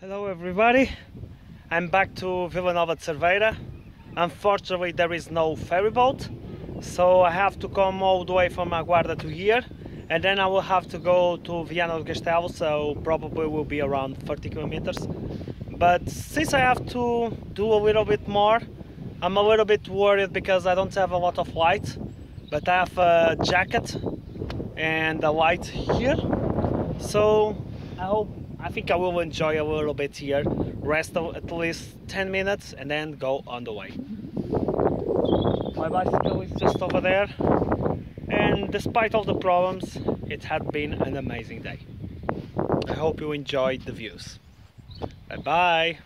Hello everybody, I'm back to Vila Nova de Cerveira. Unfortunately there is no ferry boat, so I have to come all the way from A Guarda to here and then I will have to go to Viana do Castelo, so probably will be around 30 kilometers. But since I have to do a little bit more, I'm a little bit worried because I don't have a lot of light, but I have a jacket and a light here. So I hope I think I will enjoy a little bit here, rest at least 10 minutes and then go on the way. My bicycle is just over there and despite all the problems it had been an amazing day. I hope you enjoyed the views. Bye bye!